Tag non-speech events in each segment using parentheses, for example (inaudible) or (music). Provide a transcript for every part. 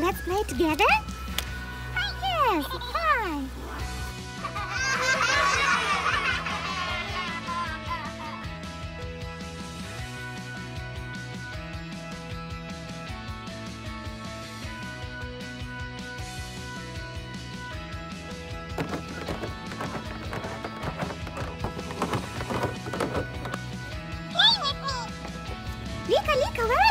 Let's play together? Yes, fine. Lika, Lika, where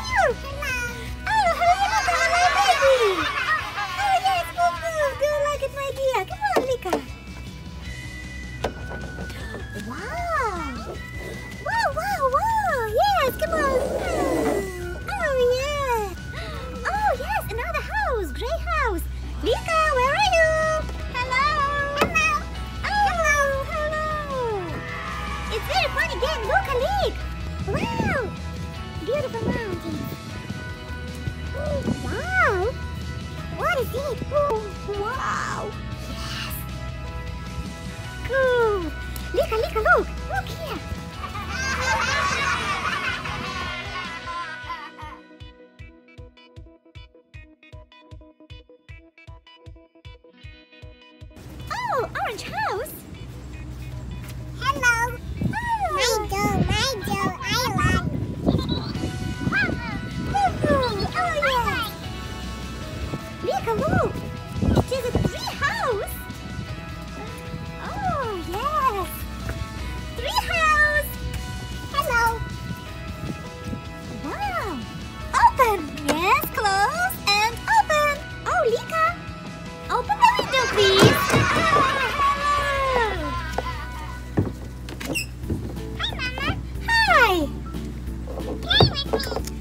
Wow. Beautiful mountain. Oh, wow. What is it? Oh, wow. Yes. Cool. Lika, Lika, look. Look here. (laughs) Oh, orange house. Hello. Look. It is a tree house. Oh, yes. Tree house. Hello. Wow. Open. Yes, close and open. Oh, Lika. Open the window, please. Hello. Hi, Mama. Hi. Play with me.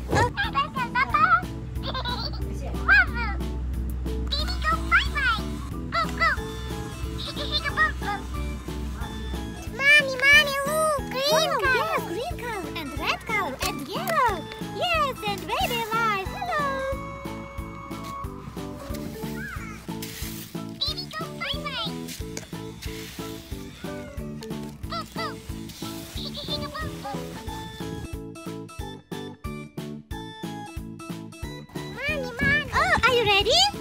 Ready?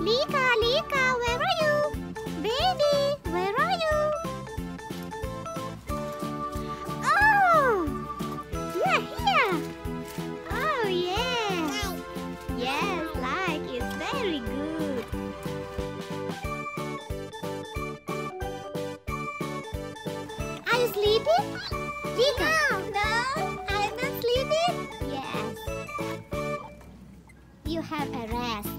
Lika, Lika, where are you? Baby, where are you? Oh, you're here. Oh, yeah. Yes, like it's very good. Are you sleeping? Lika? No, I'm not sleeping. Yes. You have a rest.